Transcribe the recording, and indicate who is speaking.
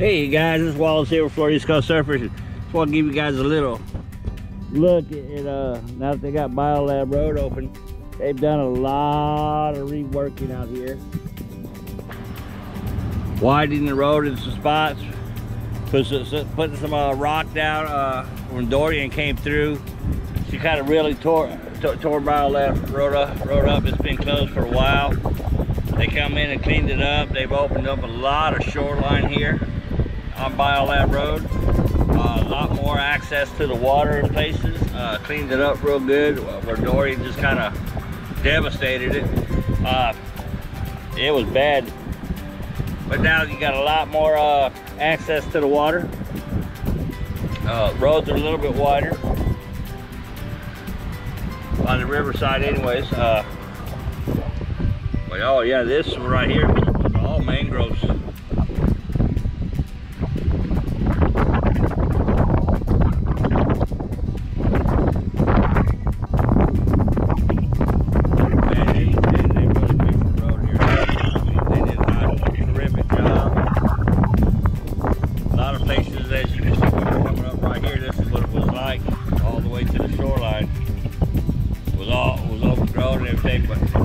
Speaker 1: Hey guys, this is Wallace here with Florida East Coast Surfers. Just want to give you guys a little look at, uh, now that they got Biolab Road open, they've done a lot of reworking out here. Widening the road in some spots, putting some, uh, rock down uh, when Dorian came through. She kind of really tore, tore Biolab Road up, road up. It's been closed for a while. They come in and cleaned it up. They've opened up a lot of shoreline here on Biolab Road. Uh, a lot more access to the water in places. Uh, cleaned it up real good where Dorian just kind of devastated it. Uh, it was bad. But now you got a lot more uh, access to the water. Uh, roads are a little bit wider. On the riverside anyways. Uh, but oh yeah, this right here was all mangroves okay, but